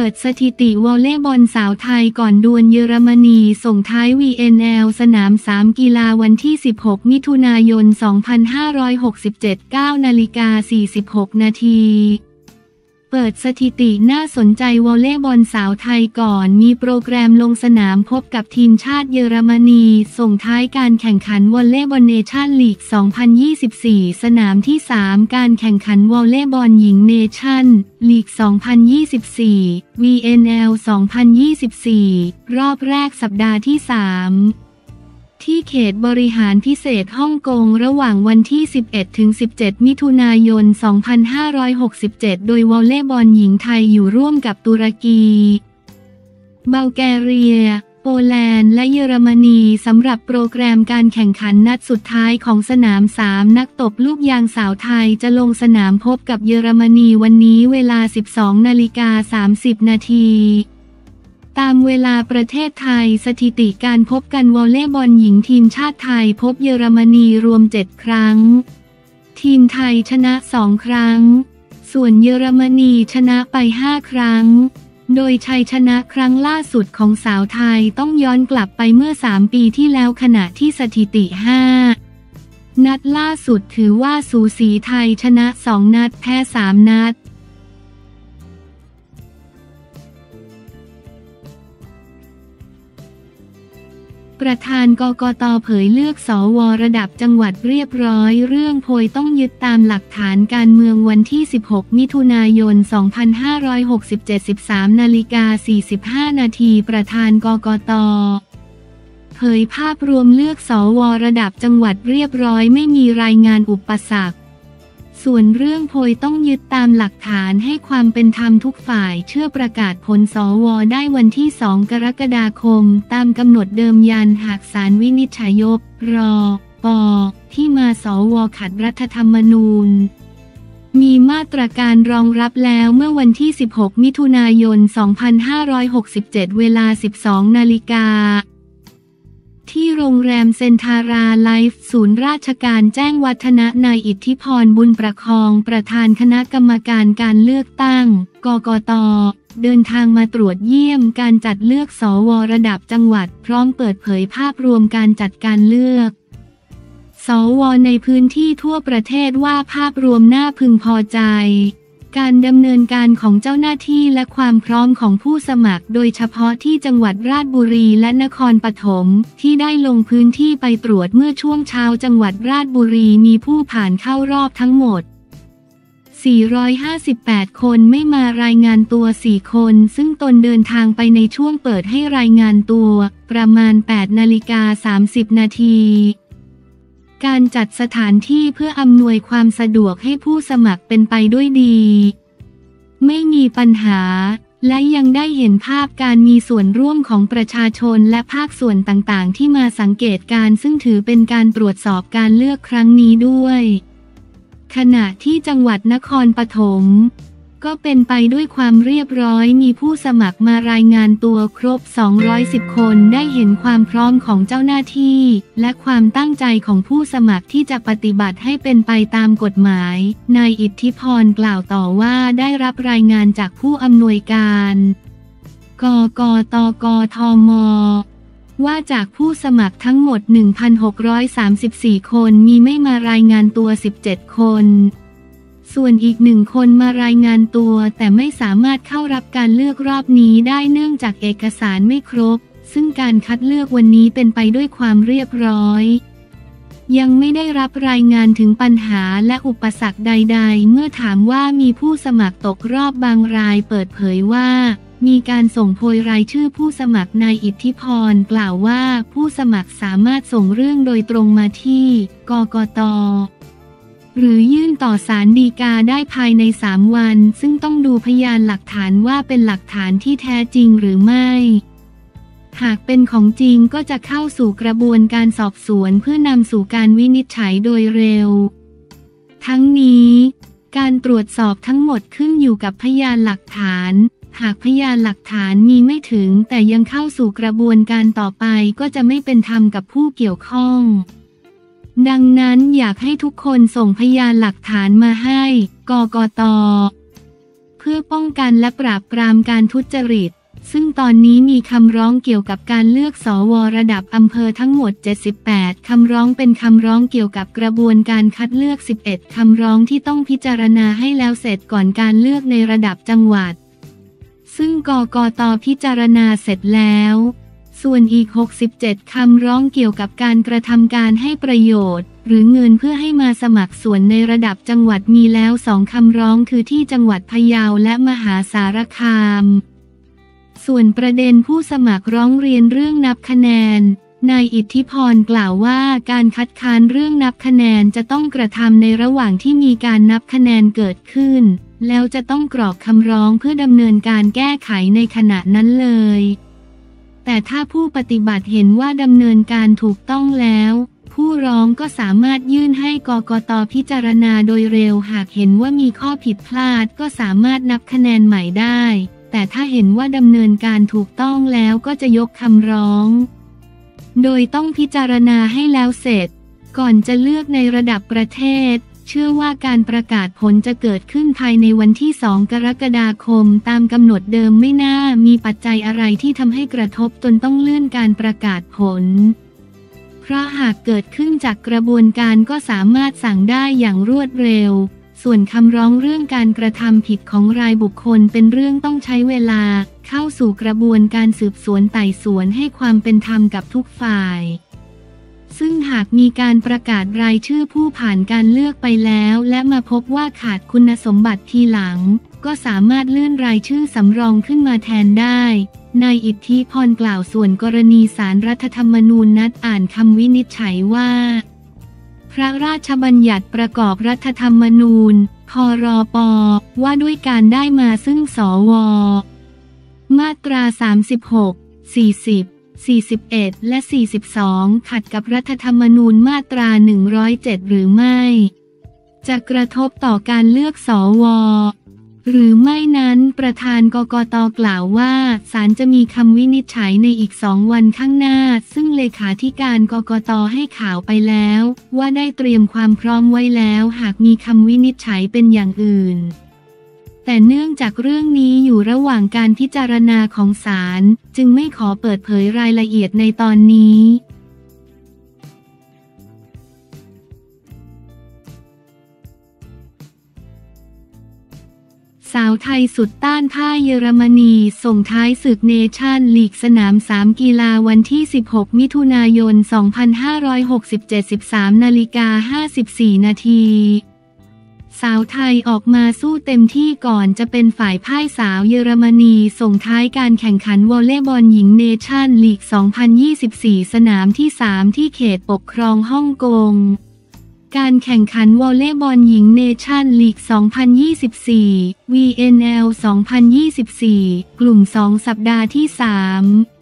เปิดสถิติวอลเลย์บอลสาวไทยก่อนดวลเยอรมนีส่งท้าย VNL สนาม 3 กีฬาวันที่ 16 มิถุนายน 2567 9นาฬิกา46 นาที เปิดสถิติน่าสนใจวอลเลย์บอลสาวไทยก่อน มีโปรแกรมลงสนามพบกับทีมชาติเยอรมนี ส่งท้ายการแข่งขันวอลเลย์บอลเนชั่นลีก 2024 สนามที่ 3 การแข่งขันวอลเลย์บอลหญิงเนชั่นลีก 2024 VNL 2024 รอบแรกสัปดาห์ที่ 3 ที่เขตบริหารพิเศษฮ่องกงระหว่างวันที่ 11 ถึง 17 มิถุนายน 2567 โดยวอลเลย์บอลหญิงไทยอยู่ร่วมกับตุรกีเบลแกเรีย โปแลนด์ และเยอรมนีสำหรับโปรแกรมการแข่งขันนัดสุดท้ายของสนาม 3 นักตบลูกยางสาวไทยจะลงสนามพบกับเยอรมนีวันนี้เวลา 12 นาฬิกา 30 นาที ตามเวลาประเทศไทยสถิติการพบกันวอลเลย์บอลหญิงทีมชาติไทยพบเยอรมนีรวม 7 ครั้ง ทีมไทยชนะ 2 ครั้ง ส่วนเยอรมนีชนะไป 5 ครั้ง โดยชัยชนะครั้งล่าสุดของสาวไทยต้องย้อนกลับไปเมื่อ 3 ปีที่แล้วขณะที่สถิติ 5 นัดล่าสุดถือว่าสูสีไทยชนะ 2 นัดแพ้ 3 นัด ประธานกกตเผยเลือกสวระดับจังหวัดเรียบร้อย เรื่องโพยต้องยึดตามหลักฐานการเมืองวันที่ 16 มิถุนายน 2567 13นาฬิกา45 นาทีประธานกกตเผยภาพรวมเลือกสวระดับจังหวัดเรียบร้อยไม่มีรายงานอุปสรรค ส่วนเรื่องโพยต้องยึดตามหลักฐานให้ความเป็นธรรมทุกฝ่ายเชื่อประกาศผลสวได้วันที่ 2 กรกฎาคม ตามกำหนดเดิมยันหากสารวินิจฉัยยกรอ ปอ ที่มาสวขัดรัฐธรรมนูญ มีมาตรการรองรับแล้วเมื่อวันที่ 16 มิถุนายน 2567 เวลา 12 นาฬิกา ที่โรงแรมเซนทาราไลฟ์ศูนย์ราชการแจ้งวัฒนะนายอิทธิพรบุญประคอง ประธานคณะกรรมการการเลือกตั้ง กกต เดินทางมาตรวจเยี่ยมการจัดเลือกสวระดับจังหวัด พร้อมเปิดเผยภาพรวมการจัดการเลือกสวในพื้นที่ทั่วประเทศว่าภาพรวมน่าพึงพอใจ การดำเนินการของเจ้าหน้าที่และความพร้อมของผู้สมัคร โดยเฉพาะที่จังหวัดราชบุรีและนครปฐมที่ได้ลงพื้นที่ไปตรวจเมื่อช่วงเช้าจังหวัดราชบุรีมีผู้ผ่านเข้ารอบทั้งหมด 458 คนไม่มารายงานตัว 4 คน ซึ่งตนเดินทางไปในช่วงเปิดให้รายงานตัว ประมาณ 8 นาฬิกา 30 นาที การจัดสถานที่เพื่ออำนวยความสะดวกให้ผู้สมัครเป็นไปด้วยดี ไม่มีปัญหา และยังได้เห็นภาพการมีส่วนร่วมของประชาชนและภาคส่วนต่างๆ ที่มาสังเกตการซึ่งถือเป็นการตรวจสอบการเลือกครั้งนี้ด้วย ขณะที่จังหวัดนครปฐม ก็เป็นไปด้วยความเรียบร้อยมีผู้สมัครมารายงานตัวครบ 210 คนได้เห็นความพร้อมของเจ้าหน้าที่ และความตั้งใจของผู้สมัครที่จะปฏิบัติให้เป็นไปตามกฎหมาย นายอิทธิพรกล่าวต่อว่าได้รับรายงานจากผู้อำนวยการ กกตกทมว่าจากผู้สมัครทั้งหมด 1,634 คนมีไม่มารายงานตัว 17 คน ส่วนอีกหนึ่งคนมารายงานตัวแต่ไม่สามารถเข้ารับการเลือกรอบนี้ได้เนื่องจากเอกสารไม่ครบ ซึ่งการคัดเลือกวันนี้เป็นไปด้วยความเรียบร้อย ยังไม่ได้รับรายงานถึงปัญหาและอุปสรรคใด ๆ เมื่อถามว่ามีผู้สมัครตกรอบบางรายเปิดเผยว่ามีการส่งโพยรายชื่อผู้สมัครนายอิทธิพรกล่าวว่าผู้สมัครสามารถส่งเรื่องโดยตรงมาที่ กกต หรือยื่นต่อศาลฎีกาได้ภายในสามวัน ซึ่งต้องดูพยานหลักฐานว่าเป็นหลักฐานที่แท้จริงหรือไม่ หากเป็นของจริงก็จะเข้าสู่กระบวนการสอบสวนเพื่อนำสู่การวินิจฉัยโดยเร็ว ทั้งนี้ การตรวจสอบทั้งหมดขึ้นอยู่กับพยานหลักฐาน หากพยานหลักฐานมีไม่ถึงแต่ยังเข้าสู่กระบวนการต่อไปก็จะไม่เป็นธรรมกับผู้เกี่ยวข้อง ดังนั้นอยากให้ทุกคนส่งพยานหลักฐานมาให้ กกต เพื่อป้องกันและปราบปรามการทุจริต ซึ่งตอนนี้มีคำร้องเกี่ยวกับการเลือกสวระดับอำเภอทั้งหมด 78 คำร้องเป็นคำร้องเกี่ยวกับกระบวนการคัดเลือก 11 คำร้องที่ต้องพิจารณาให้แล้วเสร็จก่อนการเลือกในระดับจังหวัด ซึ่งกกตพิจารณาเสร็จแล้ว ส่วนอีก 67 คำร้องเกี่ยวกับการกระทำการให้ประโยชน์ หรือเงินเพื่อให้มาสมัครส่วนในระดับจังหวัดมีแล้วสองคำร้องคือที่จังหวัดพะเยาและมหาสารคาม ส่วนประเด็นผู้สมัครร้องเรียนเรื่องนับคะแนนนายอิทธิพรกล่าวว่าการคัดค้านเรื่องนับคะแนนจะต้องกระทำในระหว่างที่มีการนับคะแนนเกิดขึ้น แล้วจะต้องกรอกคำร้องเพื่อดำเนินการแก้ไขในขณะนั้นเลย แต่ถ้าผู้ปฏิบัติเห็นว่าดำเนินการถูกต้องแล้ว ผู้ร้องก็สามารถยื่นให้กกตพิจารณาโดยเร็วหากเห็นว่ามีข้อผิดพลาดก็สามารถนับคะแนนใหม่ได้ แต่ถ้าเห็นว่าดำเนินการถูกต้องแล้วก็จะยกคำร้อง โดยต้องพิจารณาให้แล้วเสร็จ ก่อนจะเลือกในระดับประเทศ เชื่อว่าการประกาศผลจะเกิดขึ้นภายในวันที่ 2 กรกฎาคม ตามกำหนดเดิมไม่น่ามีปัจจัยอะไรที่ทำให้กระทบจนต้องเลื่อนการประกาศผล เพราะหากเกิดขึ้นจากกระบวนการก็สามารถสั่งได้อย่างรวดเร็ว ส่วนคำร้องเรื่องการกระทำผิดของรายบุคคลเป็นเรื่องต้องใช้เวลา เข้าสู่กระบวนการสืบสวนไต่สวนให้ความเป็นธรรมกับทุกฝ่าย ซึ่งหากมีการประกาศรายชื่อผู้ผ่านการเลือกไปแล้ว และมาพบว่าขาดคุณสมบัติทีหลัง ก็สามารถเลื่อนรายชื่อสำรองขึ้นมาแทนได้นายอิทธิพรกล่าวส่วนกรณีสารรัฐธรรมนูญนัดอ่านคำวินิจฉัยว่า พระราชบัญญัติประกอบรัฐธรรมนูญ พรป ว่าด้วยการได้มาซึ่งสว มาตรา 36 40 41 และ 42 ขัดกับรัฐธรรมนูญมาตรา 107 หรือไม่ จะกระทบต่อการเลือกสวหรือไม่นั้นประธานกกตกล่าวว่าศาลจะมีคำวินิจฉัยในอีกสองวันข้างหน้า ซึ่งเลขาธิการกกตให้ข่าวไปแล้ว ว่าได้เตรียมความพร้อมไว้แล้ว หากมีคำวินิจฉัยเป็นอย่างอื่น แต่เนื่องจากเรื่องนี้อยู่ระหว่างการพิจารณาของศาลจึงไม่ขอเปิดเผยรายละเอียดในตอนนี้สาวไทยสุดต้านผ้าเยอรมนี ส่งท้ายศึกเนชั่นลีกสนาม 3 กีฬาวันที่ 16 มิถุนายน 2567 13นาฬิกา54 นาที สาวไทยออกมาสู้เต็มที่ก่อนจะเป็นฝ่ายพ่ายสาวเยอรมนี ส่งท้ายการแข่งขันวอลเลย์บอลหญิงเนชั่นลีก 2024 สนามที่ 3 ที่เขตปกครองฮ่องกง การแข่งขันวอลเลย์บอลหญิงเนชั่นลีก 2024 VNL 2024 กลุ่ม 2 สัปดาห์ที่ 3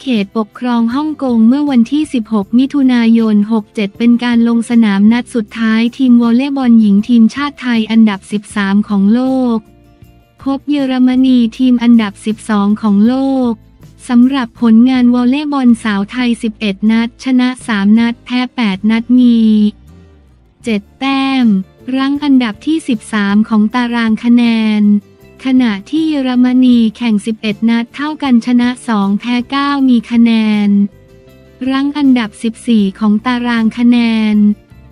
เขตปกครองฮ่องกงเมื่อวันที่ 16 มิถุนายน 67 เป็นการลงสนามนัดสุดท้ายทีมวอลเลย์บอลหญิงทีมชาติไทยอันดับ 13 ของโลก พบเยอรมนีทีมอันดับ 12 ของโลกสำหรับผลงานวอลเลย์บอลสาวไทย 11 นัด ชนะ 3 นัด แพ้ 8 นัดมี 7 แต้ม รั้งอันดับที่ 13 ของตารางคะแนน ขณะที่เยอรมนีแข่ง 11 นัดเท่ากันชนะ 2 แพ้ 9 มีคะแนน รั้งอันดับ 14 ของตารางคะแนน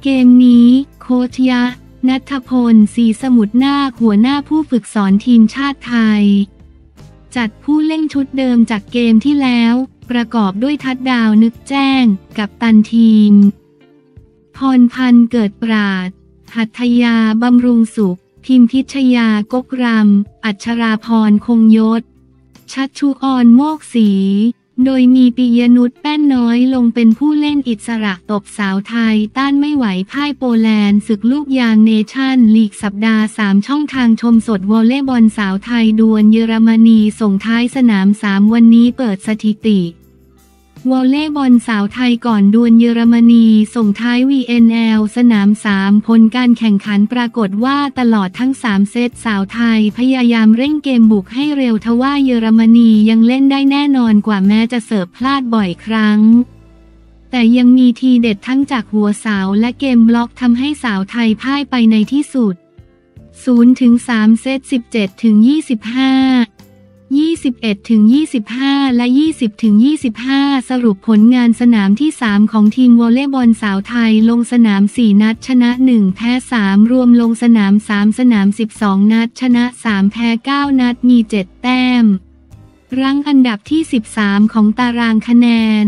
เกมนี้โคชยะ นัทพลศรีสมุทรนาคหัวหน้าผู้ฝึกสอนทีมชาติไทย จัดผู้เล่นชุดเดิมจากเกมที่แล้ว ประกอบด้วยทัดดาวนึกแจ้ง กัปตันทีม พรพรรณ เกิดปราชญ์ หัตถยาบำรุงสุข พิมพิชยา ก๊กรัมย์ อัจฉราพรคงยศ ชัชชุอร โมกศรี โดยมีปิยะนุชแป้นน้อยลงเป็นผู้เล่นอิสระตบสาวไทย ต้านไม่ไหวพ่ายโปแลนด์ศึกลูกยางเนชั่น ลีกสัปดาห์ 3 ช่องทางชมสดวอลเลย์บอลสาวไทยดวลเยอรมนีส่งท้ายสนาม 3 วันนี้เปิดสถิติ วอลเลย์บอลสาวไทยก่อนดวลเยอรมนี ส่งท้าย VNL สนาม 3 ผลการแข่งขันปรากฏว่าตลอดทั้ง 3 เซตสาวไทย พยายามเร่งเกมบุกให้เร็วทว่าเยอรมนียังเล่นได้แน่นอนกว่าแม้จะเสิร์ฟพลาดบ่อยครั้งแต่ยังมีทีเด็ดทั้งจากหัวเสาและเกมบล็อกทำให้สาวไทยพ่ายไปในที่สุด0ถึง3เซต17ถึง25 21ถึง25 และ 20ถึง25 สรุปผลงานสนามที่ 3 ของทีมวอลเลย์บอลสาวไทยลงสนาม 4 นัด ชนะ 1 แพ้ 3 รวมลงสนาม 3 สนาม 12 นัด ชนะ 3 แพ้ 9 นัดมี 7 แต้ม รั้งอันดับที่ 13 ของตารางคะแนน